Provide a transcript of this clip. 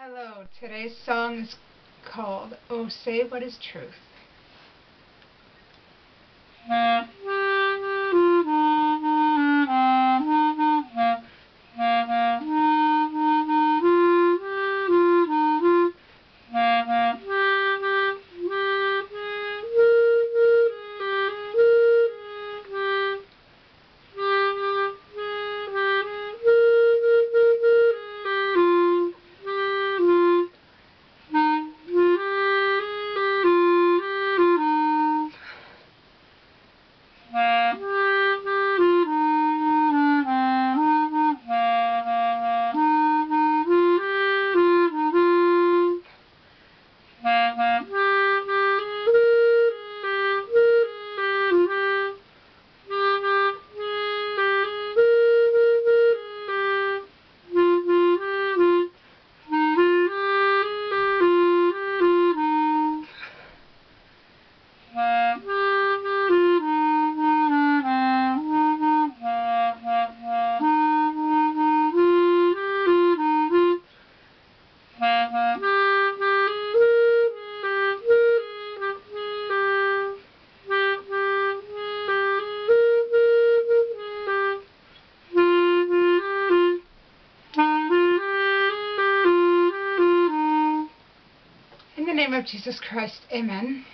Hello, today's song is called Oh Say What Is Truth. Name of Jesus Christ, amen.